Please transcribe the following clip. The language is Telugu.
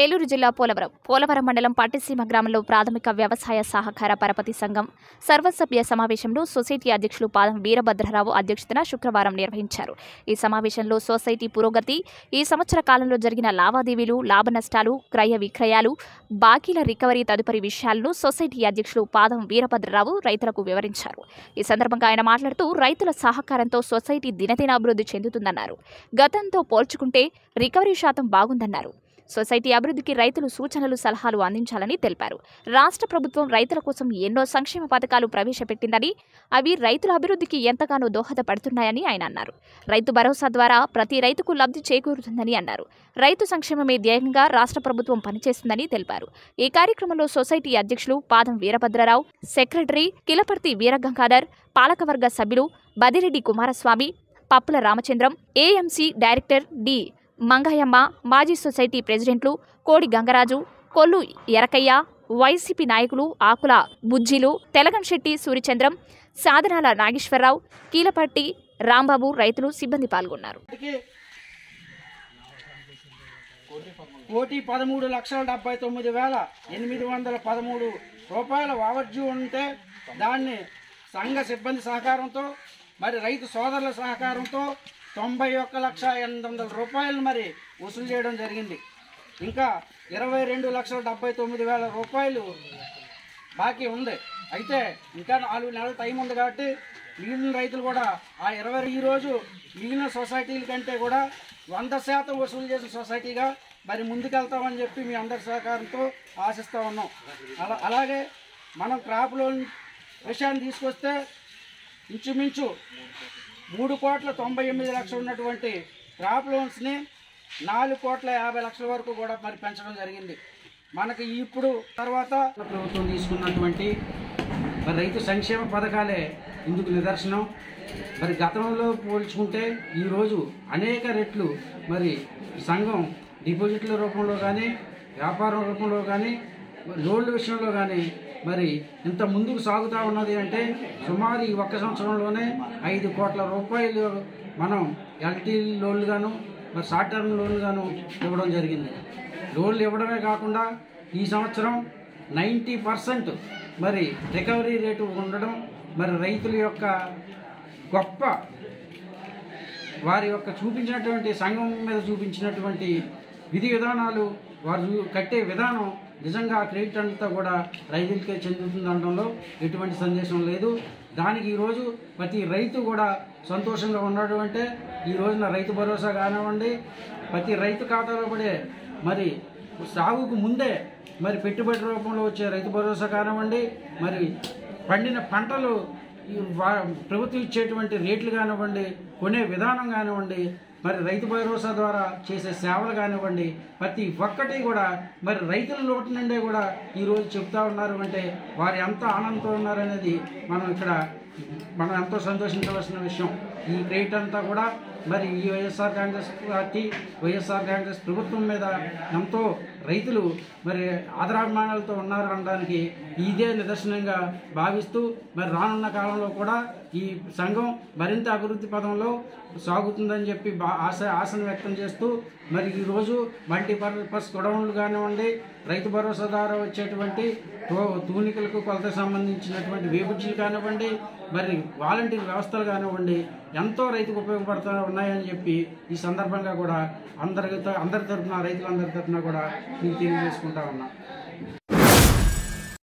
ఏలూరు జిల్లా పోలవరం పోలవరం మండలం పట్టిసీమ గ్రామంలో ప్రాథమిక వ్యవసాయ సహకార పరపతి సంఘం సర్వసభ్య సమావేశంలో సొసైటీ అధ్యక్షులు పాదం వీరభద్రరావు అధ్యక్షతన శుక్రవారం నిర్వహించారు. ఈ సమావేశంలో సొసైటీ పురోగతి ఈ సంవత్సర కాలంలో జరిగిన లావాదేవీలు లాభ నష్టాలు క్రయ విక్రయాలు బాకీల రికవరీ తదుపరి విషయాలను సొసైటీ అధ్యక్షులు పాదం వీరభద్రరావు రైతులకు వివరించారు. ఈ సందర్భంగా ఆయన మాట్లాడుతూ రైతుల సహకారంతో సొసైటీ దినదినాభివృద్ధి చెందుతుందన్నారు. గతంతో పోల్చుకుంటే రికవరీ శాతం బాగుందన్నారు. సొసైటీ అభివృద్ధికి రైతులు సూచనలు సలహాలు అందించాలని తెలిపారు. రాష్ట్ర ప్రభుత్వం రైతుల కోసం ఎన్నో సంక్షేమ పథకాలు ప్రవేశపెట్టిందని అవి రైతుల అభివృద్ధికి ఎంతగానో దోహదపడుతున్నాయని ఆయన అన్నారు. రైతు భరోసా ద్వారా ప్రతి రైతుకు లబ్ధి చేకూరుతుందని అన్నారు. రైతు సంక్షేమమే ధ్యేయంగా రాష్ట్ర ప్రభుత్వం పనిచేస్తుందని తెలిపారు. ఈ కార్యక్రమంలో సొసైటీ అధ్యక్షులు పాదం వీరభద్రరావు సెక్రటరీ కిలపర్తి వీరగంగాధర్ పాలకవర్గ సభ్యులు Badireddy Kumaraswamy Pappula Ramachandram AMC director D. Mangayamma మాజీ సొసైటీ ప్రెసిడెంట్లు కోడి గంగరాజు కొల్లు ఎరకయ్య వైసీపీ నాయకులు ఆకుల బుజ్జిలు తెలగంశెట్టి సూర్యచంద్రం సాధనాల నాగేశ్వరరావు కీలపట్టి రాంబాబు రైతులు సిబ్బంది పాల్గొన్నారు. కోటి పదమూడు లక్షల డెబ్బై తొమ్మిది వేల ఎనిమిది వందల పదమూడు రూపాయల వావర్జు ఉంటే దాన్ని సంఘ సిబ్బంది సహకారంతో మరి రైతు సోదరుల సహకారంతో తొంభై ఒక్క లక్ష ఎనిమిది వందల రూపాయలు మరి వసూలు చేయడం జరిగింది. ఇంకా ఇరవై రెండు లక్షల డెబ్బై తొమ్మిది వేల రూపాయలు బాకీ ఉంది. అయితే ఇంకా నాలుగు నెలల టైం ఉంది కాబట్టి మిగిలిన రైతులు కూడా ఆ ఇరవై ఈరోజు మిగిలిన సొసైటీల కంటే కూడా వంద శాతం వసూలు చేసిన సొసైటీగా మరి ముందుకెళ్తామని చెప్పి మీ అందరి సహకారంతో ఆశిస్తూ ఉన్నాం. అలా అలాగే మనం క్రాప్ లోన్ విషయాన్ని తీసుకొస్తే ఇంచుమించు మూడు కోట్ల తొంభై ఎనిమిది లక్షలు ఉన్నటువంటి క్రాప్ లోన్స్ని నాలుగు కోట్ల యాభై లక్షల వరకు కూడా మరి పెంచడం జరిగింది. మనకి ఇప్పుడు తర్వాత ప్రభుత్వం తీసుకున్నటువంటి మరి రైతు సంక్షేమ పథకాలే ఇందుకు నిదర్శనం. మరి గతంలో పోల్చుకుంటే ఈరోజు అనేక రెట్లు మరి సంఘం డిపాజిట్ల రూపంలో కానీ వ్యాపారం రూపంలో కానీ లోన్ల విషయంలో కానీ మరి ఇంత ముందుకు సాగుతూ ఉన్నది అంటే సుమారు ఈ ఒక్క సంవత్సరంలోనే ఐదు కోట్ల రూపాయలు మనం ఎల్టీ లోన్లుగాను మరి షార్ట్ టర్మ్ లోన్లుగాను ఇవ్వడం జరిగింది. లోన్లు ఇవ్వడమే కాకుండా ఈ సంవత్సరం నైంటీ పర్సెంట్ మరి రికవరీ రేటు ఉండడం మరి రైతుల యొక్క గొప్ప వారి యొక్క చూపించినటువంటి సంఘం మీద చూపించినటువంటి విధి విధానాలు వారు కట్టే విధానం నిజంగా ఆ క్రెడిట్ అంతా కూడా రైతులకే చెందుతుంది అనడంలో ఎటువంటి సందేశం లేదు. దానికి ఈరోజు ప్రతి రైతు కూడా సంతోషంగా ఉన్నాడు అంటే ఈ రోజున రైతు భరోసా కానివ్వండి ప్రతి రైతు ఖాతాలో పడే మరి సాగుకు ముందే మరి పెట్టుబడి రూపంలో వచ్చే రైతు భరోసా కానివ్వండి మరి పండిన పంటలు వా- ప్రభుత్వం ఇచ్చేటువంటి రేట్లు కానివ్వండి కొనే విధానం కానివ్వండి మరి రైతు భరోసా ద్వారా చేసే సేవలు కానివ్వండి ప్రతి ఒక్కటి కూడా మరి రైతుల లోటు నుండే కూడా ఈరోజు చెప్తా ఉన్నారు అంటే వారు ఎంత ఆనందంతో ఉన్నారనేది మనం ఇక్కడ మనం ఎంతో సంతోషించవలసిన విషయం. ఈ క్రెడిట్ అంతా కూడా మరి ఈ YSR Congress party YSR Congress ప్రభుత్వం మీద ఎంతో రైతులు మరి ఆదరాభిమానాలతో ఉన్నారు అనడానికి ఇదే నిదర్శనంగా భావిస్తూ మరి రానున్న కాలంలో కూడా ఈ సంఘం మరింత అభివృద్ధి పదంలో సాగుతుందని చెప్పి బా ఆశ ఆశను వ్యక్తం చేస్తూ మరి ఈరోజు మల్టీపర్పస్ గొడవలు కానివ్వండి రైతు భరోసా ద్వారా వచ్చేటువంటి తూనికలకు కొలత సంబంధించినటువంటి వేబుజ్జీలు కానివ్వండి మరి వాలంటీర్ వ్యవస్థలు కానివ్వండి ఎంతో రైతుకు ఉపయోగపడుతూ ఉన్నాయని చెప్పి ఈ సందర్భంగా కూడా అందరితో అందరి తరఫున రైతులందరి తరఫున కూడా నేను తెలియజేసుకుంటా ఉన్నా.